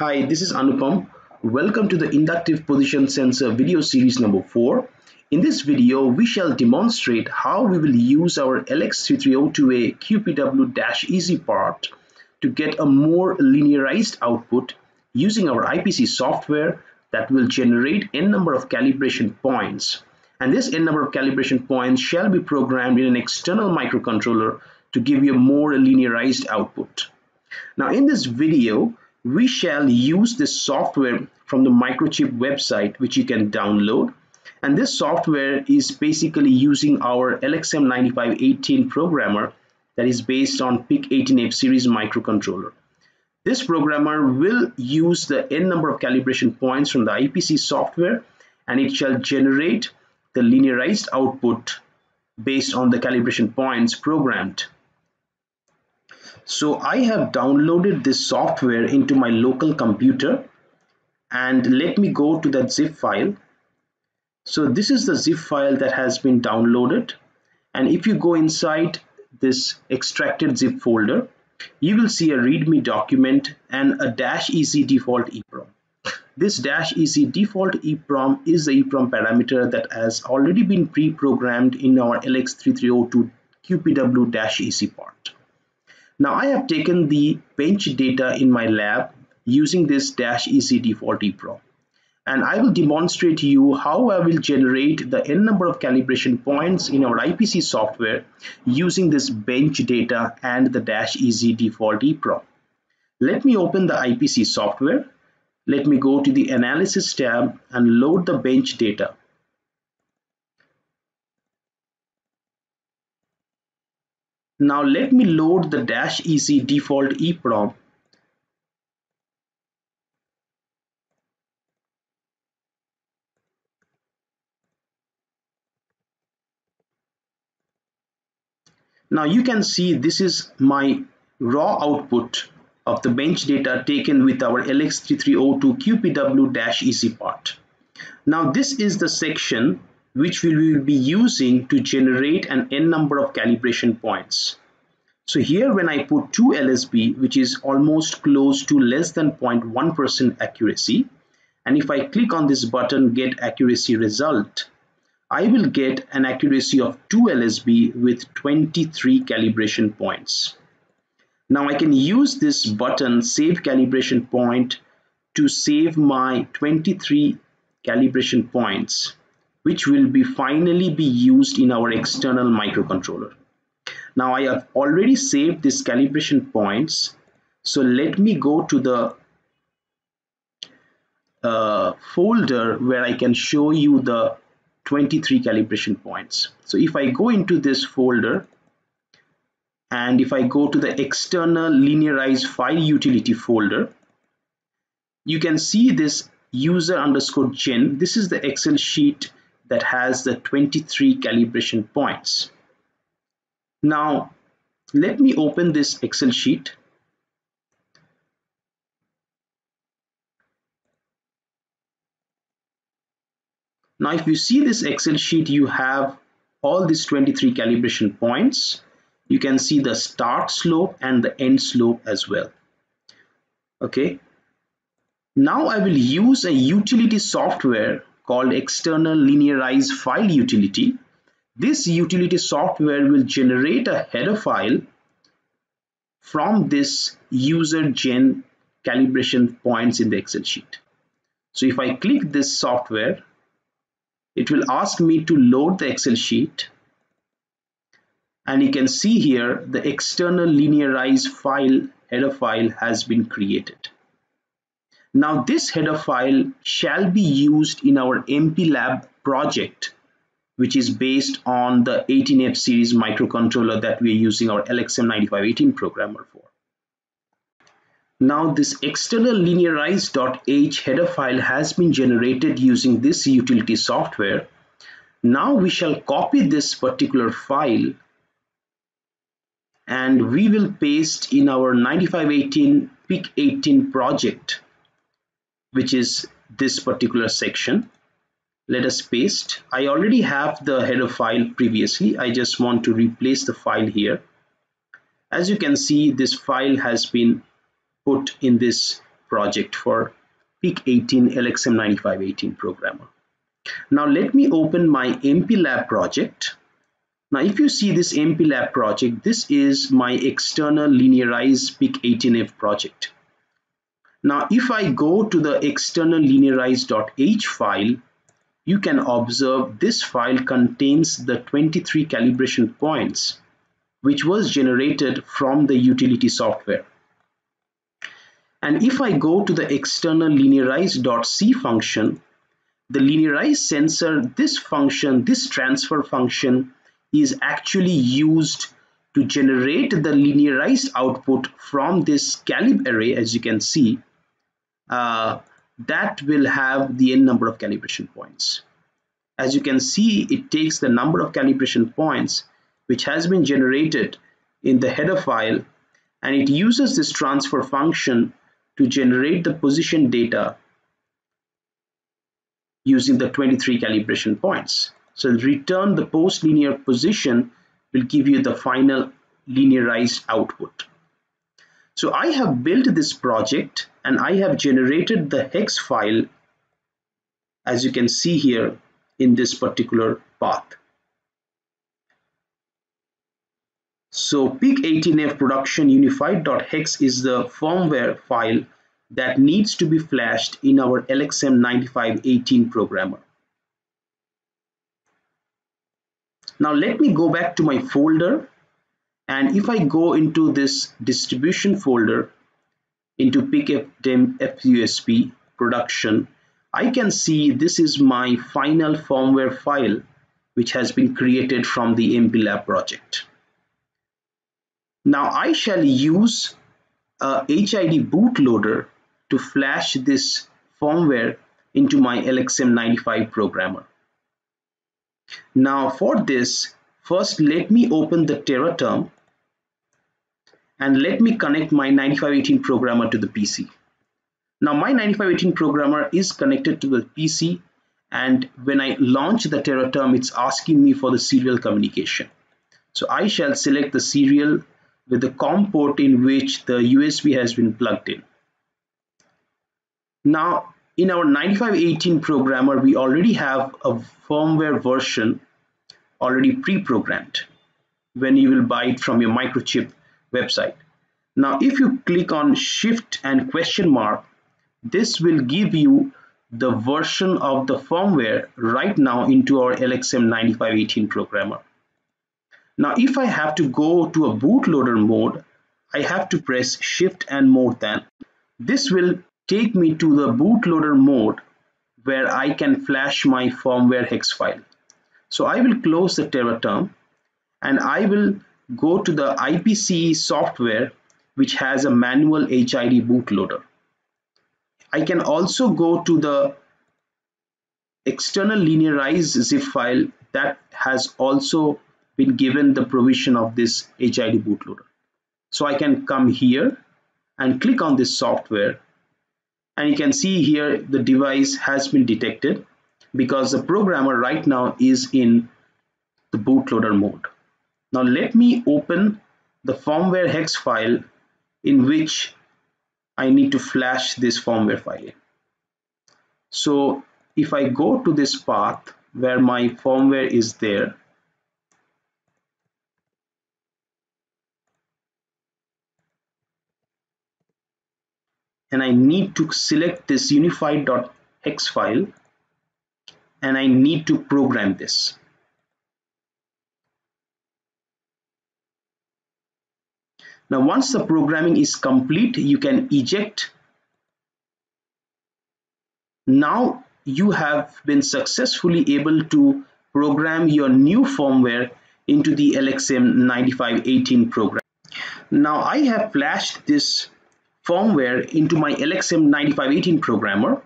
Hi, this is Anupam. Welcome to the Inductive Position Sensor video series number 4. In this video, we shall demonstrate how we will use our LX3302A QPW-EZ part to get a more linearized output using our IPC software that will generate n number of calibration points. And this n number of calibration points shall be programmed in an external microcontroller to give you a more linearized output. Now in this video, we shall use this software from the microchip website which you can download and this software is basically using our LXM9518 programmer that is based on PIC18F series microcontroller. This programmer will use the n number of calibration points from the IPC software and it shall generate the linearized output based on the calibration points programmed. So I have downloaded this software into my local computer and let me go to that zip file. So this is the zip file that has been downloaded and if you go inside this extracted zip folder you will see a readme document and a dash EZ default EEPROM. This dash EZ default EEPROM is the EEPROM parameter that has already been pre-programmed in our LX3302 QPW-EZ part. Now I have taken the bench data in my lab using this dash EZ default Pro and I will demonstrate to you how I will generate the n number of calibration points in our IPC software using this bench data and the dash EZ default Pro. Let me open the IPC software. Let me go to the analysis tab and load the bench data. Now let me load the dash EZ default EEPROM Now you can see this is my raw output of the bench data taken with our LX3302 QPW-EZ part. Now this is the section which we will be using to generate an n number of calibration points. So here when I put 2 LSB which is almost close to less than 0.1% accuracy and if I click on this button get accuracy result I will get an accuracy of 2 LSB with 23 calibration points. Now I can use this button save calibration point to save my 23 calibration points which will be finally be used in our external microcontroller. Now I have already saved this calibration points so let me go to the uh, folder where I can show you the 23 calibration points. So if I go into this folder and if I go to the external linearized file utility folder, you can see this user underscore gen. This is the Excel sheet that has the 23 calibration points. Now, let me open this Excel sheet Now, if you see this Excel sheet, you have all these 23 calibration points. You can see the start slope and the end slope as well. Okay. Now I will use a utility software called external linearize file utility. This utility software will generate a header file from this user gen calibration points in the Excel sheet. So if I click this software, it will ask me to load the Excel sheet and you can see here the external linearize file header file has been created. Now this header file shall be used in our MPLAB project which is based on the 18F series microcontroller that we are using our LXM9518 programmer for. Now this external linearized.h header file has been generated using this utility software. Now we shall copy this particular file and we will paste in our 9518 PIC18 project which is this particular section. Let us paste. I already have the header file previously. I just want to replace the file here. As you can see this file has been put in this project for PIC18 LXM9518 programmer. Now let me open my MPLAB project. Now if you see this MPLAB project, this is my external linearized PIC18F project. Now if I go to the external linearized.h file, you can observe this file contains the 23 calibration points which was generated from the utility software. And if I go to the external linearize.c function, the linearize sensor, this function, this transfer function is actually used to generate the linearized output from this calib array as you can see uh, that will have the n number of calibration points. As you can see, it takes the number of calibration points which has been generated in the header file and it uses this transfer function to generate the position data using the 23 calibration points. So return the post linear position will give you the final linearized output. So I have built this project and I have generated the hex file as you can see here in this particular path. So PIC18F production unified.hex is the firmware file that needs to be flashed in our LXM9518 programmer. Now let me go back to my folder and if I go into this distribution folder into PICFDEM production, I can see this is my final firmware file which has been created from the MPLAB project. Now I shall use a HID bootloader to flash this firmware into my LXM95 programmer. Now for this, first let me open the Teraterm and let me connect my 9518 programmer to the PC. Now my 9518 programmer is connected to the PC and when I launch the Teraterm, it's asking me for the serial communication. So I shall select the serial with the COM port in which the USB has been plugged in. Now in our 9518 programmer, we already have a firmware version already pre-programmed when you will buy it from your microchip website. Now, if you click on shift and question mark, this will give you the version of the firmware right now into our LXM9518 programmer. Now, if I have to go to a bootloader mode, I have to press shift and more than. This will take me to the bootloader mode where I can flash my firmware hex file. So I will close the Teraterm and I will go to the IPC software which has a manual HID bootloader. I can also go to the external linearized zip file that has also been given the provision of this HID bootloader. So I can come here and click on this software and you can see here the device has been detected because the programmer right now is in the bootloader mode. Now let me open the firmware hex file in which I need to flash this firmware file. So if I go to this path where my firmware is there, and I need to select this unified.hex file and I need to program this. Now once the programming is complete, you can eject. Now you have been successfully able to program your new firmware into the LXM9518 program. Now I have flashed this firmware into my LXM9518 programmer.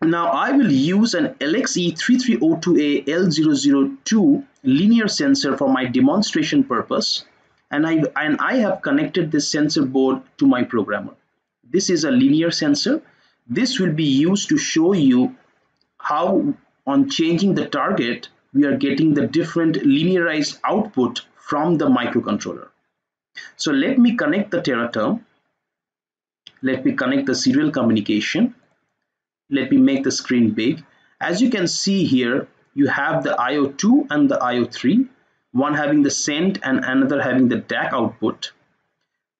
Now I will use an LXE3302A L002 linear sensor for my demonstration purpose and I, and I have connected this sensor board to my programmer. This is a linear sensor. This will be used to show you how on changing the target we are getting the different linearized output from the microcontroller. So let me connect the Teraterm let me connect the serial communication let me make the screen big as you can see here you have the IO2 and the IO3 one having the SENT and another having the DAC output.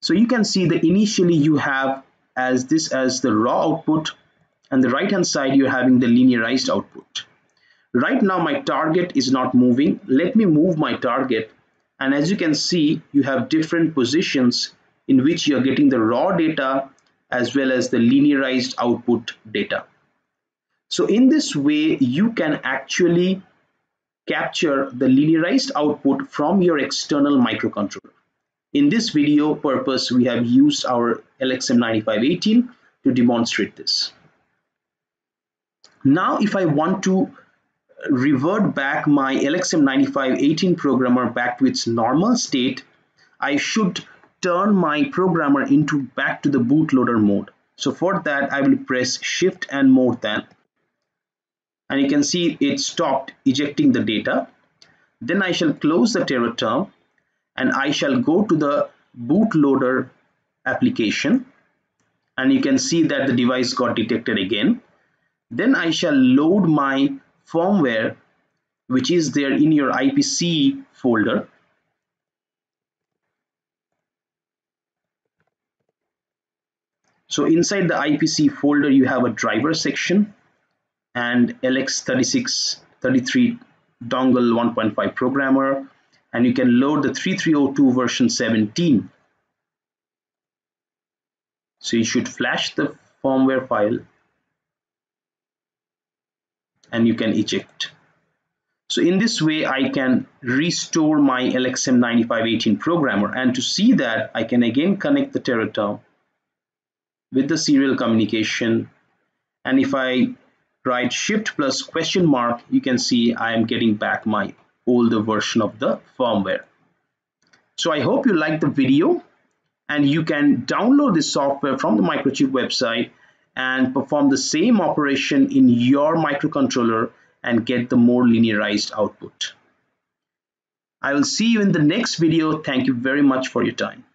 So you can see that initially you have as this as the raw output and the right hand side you're having the linearized output. Right now my target is not moving. Let me move my target. And as you can see you have different positions in which you're getting the raw data as well as the linearized output data. So in this way you can actually capture the linearized output from your external microcontroller in this video purpose we have used our LXM9518 to demonstrate this now if I want to revert back my LXM9518 programmer back to its normal state, I should turn my programmer into back to the bootloader mode. So for that, I will press shift and more than. And you can see it stopped ejecting the data. Then I shall close the tera term and I shall go to the bootloader application. And you can see that the device got detected again. Then I shall load my firmware which is there in your IPC folder so inside the IPC folder you have a driver section and LX3633 dongle 1.5 programmer. And you can load the 3302 version 17 so you should flash the firmware file and you can eject. So in this way I can restore my LXM9518 programmer. And to see that I can again connect the teraterm with the serial communication. And if I write shift plus question mark you can see I am getting back my older version of the firmware so I hope you like the video and you can download this software from the microchip website and perform the same operation in your microcontroller and get the more linearized output. I will see you in the next video. Thank you very much for your time.